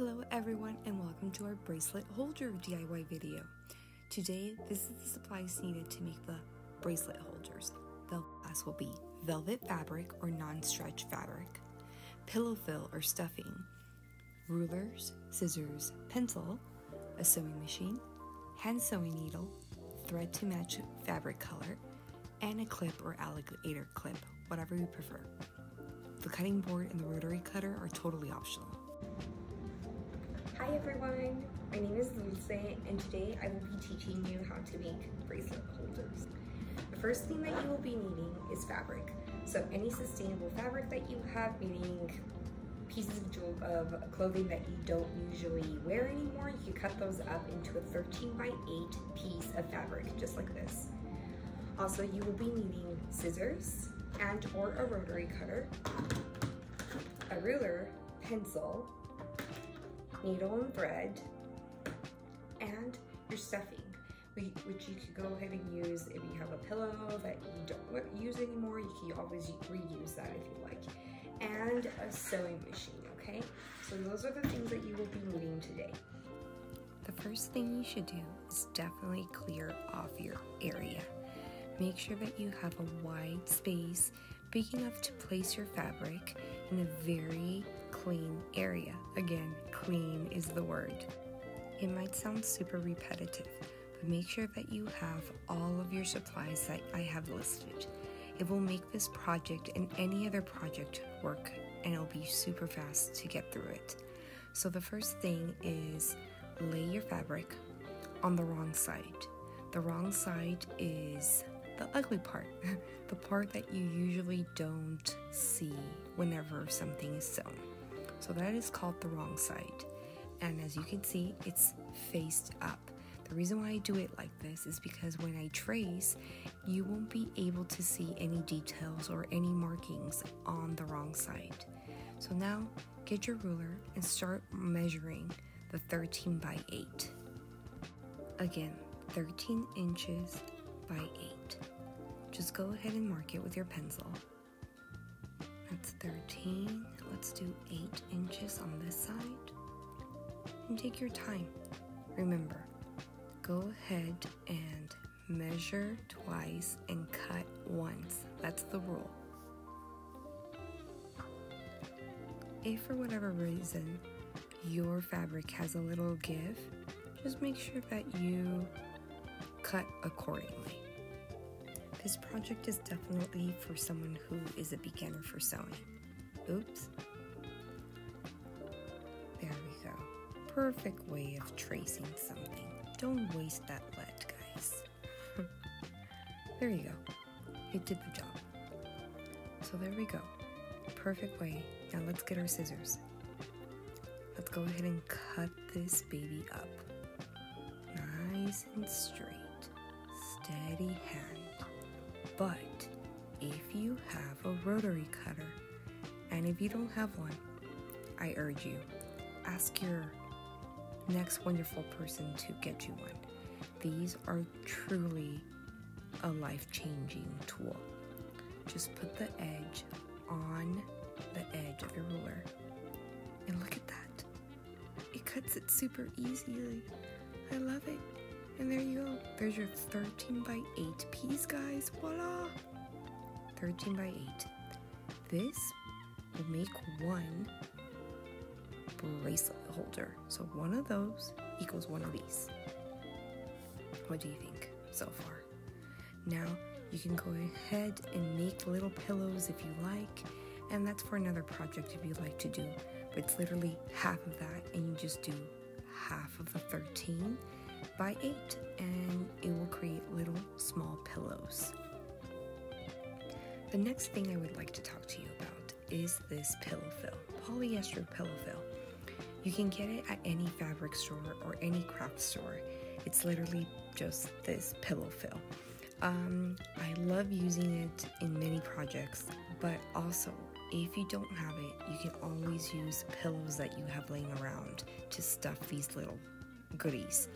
Hello everyone and welcome to our bracelet holder DIY video. Today, this is the supplies needed to make the bracelet holders. The last will be velvet fabric or non-stretch fabric, pillow fill or stuffing, rulers, scissors, pencil, a sewing machine, hand sewing needle, thread to match fabric color, and a clip or alligator clip, whatever you prefer. The cutting board and the rotary cutter are totally optional. Hi everyone, my name is Dulce and today I will be teaching you how to make bracelet holders. The first thing that you will be needing is fabric. So any sustainable fabric that you have, meaning pieces of, of clothing that you don't usually wear anymore, you can cut those up into a 13 by 8 piece of fabric, just like this. Also, you will be needing scissors and or a rotary cutter, a ruler, pencil, needle and thread, and your stuffing, which you could go ahead and use if you have a pillow that you don't use anymore, you can always reuse that if you like, and a sewing machine, okay? So those are the things that you will be needing today. The first thing you should do is definitely clear off your area. Make sure that you have a wide space big enough to place your fabric in a very clean area. Again, clean is the word. It might sound super repetitive, but make sure that you have all of your supplies that I have listed. It will make this project and any other project work, and it'll be super fast to get through it. So, the first thing is lay your fabric on the wrong side. The wrong side is the ugly part, the part that you usually don't see whenever something is sewn. So that is called the wrong side. And as you can see, it's faced up. The reason why I do it like this is because when I trace, you won't be able to see any details or any markings on the wrong side. So now get your ruler and start measuring the 13 by 8. Again, 13 inches by 8. Just go ahead and mark it with your pencil. That's 13. Let's do 8 inches on this side. And take your time. Remember, go ahead and measure twice and cut once. That's the rule. If for whatever reason your fabric has a little give, just make sure that you cut accordingly. This project is definitely for someone who is a beginner for sewing. Oops. There we go. Perfect way of tracing something. Don't waste that lead, guys. there you go. It did the job. So there we go. Perfect way. Now let's get our scissors. Let's go ahead and cut this baby up. Nice and straight. Steady hand. But if you have a rotary cutter, and if you don't have one, I urge you, ask your next wonderful person to get you one. These are truly a life changing tool. Just put the edge on the edge of your ruler. And look at that. It cuts it super easily. I love it. And there you go. There's your 13 by 8 piece, guys. Voila! 13 by 8. This will make one bracelet holder. So one of those equals one of these. What do you think so far? Now you can go ahead and make little pillows if you like, and that's for another project if you like to do. But it's literally half of that, and you just do half of the 13 by 8 and it will create little small pillows. The next thing I would like to talk to you about is this pillow fill, polyester pillow fill. You can get it at any fabric store or any craft store. It's literally just this pillow fill. Um, I love using it in many projects, but also if you don't have it, you can always use pillows that you have laying around to stuff these little goodies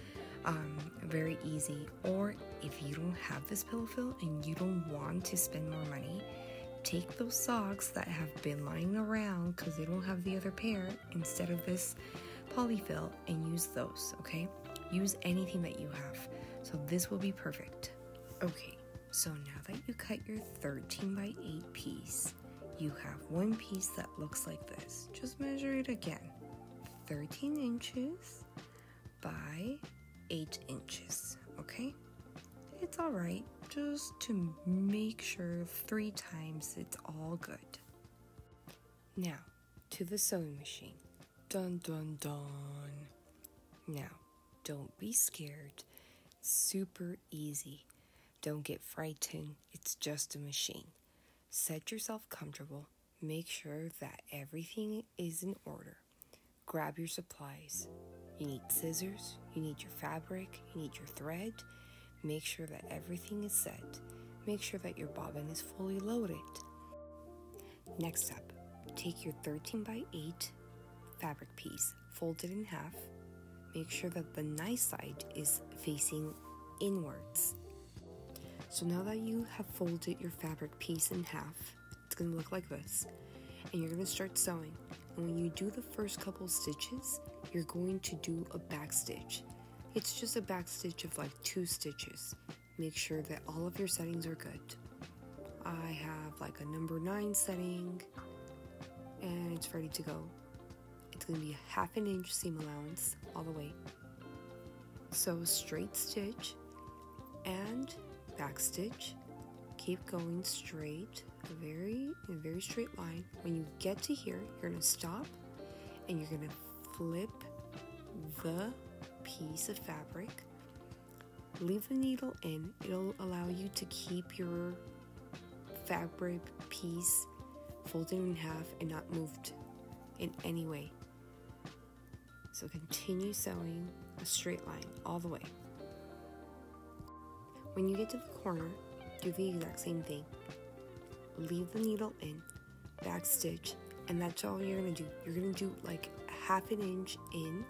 um, very easy. Or if you don't have this pillow fill and you don't want to spend more money, take those socks that have been lying around because they don't have the other pair instead of this polyfill and use those, okay? Use anything that you have. So this will be perfect. Okay, so now that you cut your 13 by 8 piece, you have one piece that looks like this. Just measure it again. 13 inches by 8 inches, okay? It's alright, just to make sure three times it's all good. Now, to the sewing machine. Dun dun dun. Now, don't be scared. Super easy. Don't get frightened. It's just a machine. Set yourself comfortable. Make sure that everything is in order. Grab your supplies. You need scissors, you need your fabric, you need your thread. Make sure that everything is set. Make sure that your bobbin is fully loaded. Next up, take your 13 by 8 fabric piece, fold it in half. Make sure that the nice side is facing inwards. So now that you have folded your fabric piece in half, it's gonna look like this. And you're gonna start sewing. And when you do the first couple stitches, you're going to do a back stitch. It's just a back stitch of like two stitches. Make sure that all of your settings are good. I have like a number nine setting and it's ready to go. It's gonna be a half an inch seam allowance all the way. So straight stitch and back stitch. Keep going straight, a very, a very straight line. When you get to here, you're gonna stop and you're gonna flip the piece of fabric. Leave the needle in. It'll allow you to keep your fabric piece folded in half and not moved in any way. So continue sewing a straight line all the way. When you get to the corner, do the exact same thing. Leave the needle in, back stitch, and that's all you're gonna do. You're gonna do like half an inch in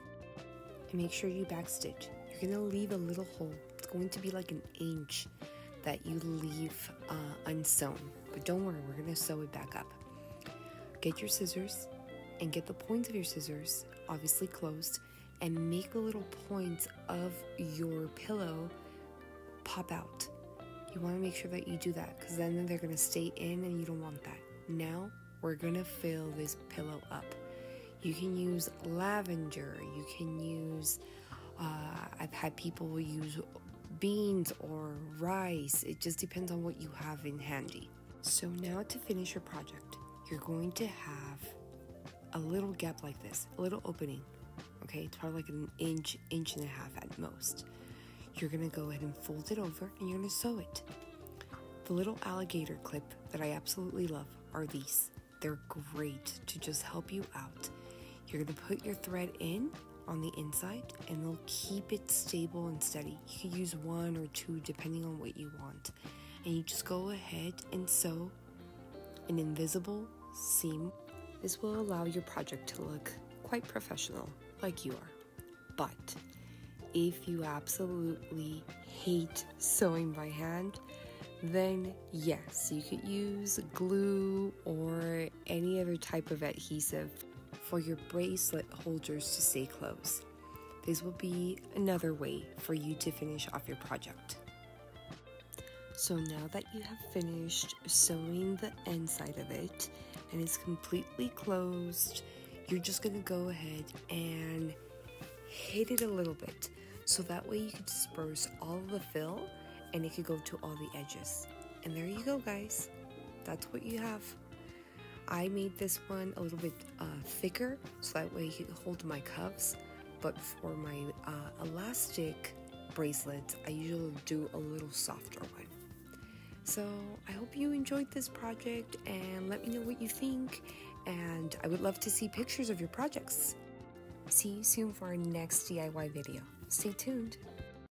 and make sure you back stitch. You're gonna leave a little hole. It's going to be like an inch that you leave uh, unsewn. But don't worry, we're gonna sew it back up. Get your scissors and get the points of your scissors obviously closed and make the little points of your pillow pop out. You want to make sure that you do that because then they're going to stay in and you don't want that. Now we're going to fill this pillow up. You can use lavender, you can use, uh, I've had people use beans or rice. It just depends on what you have in handy. So now to finish your project, you're going to have a little gap like this, a little opening. Okay, it's probably like an inch, inch and a half at most. You're gonna go ahead and fold it over and you're gonna sew it. The little alligator clip that I absolutely love are these. They're great to just help you out. You're gonna put your thread in on the inside and they'll keep it stable and steady. You can use one or two depending on what you want. And you just go ahead and sew an invisible seam. This will allow your project to look quite professional, like you are. But if you absolutely hate sewing by hand, then yes, you could use glue or any other type of adhesive for your bracelet holders to stay closed. This will be another way for you to finish off your project. So now that you have finished sewing the inside of it and it's completely closed, you're just gonna go ahead and hit it a little bit so that way you can disperse all the fill and it could go to all the edges. And there you go, guys. That's what you have. I made this one a little bit uh, thicker so that way it could hold my cuffs. But for my uh, elastic bracelets, I usually do a little softer one. So I hope you enjoyed this project and let me know what you think. And I would love to see pictures of your projects. See you soon for our next DIY video. Stay tuned.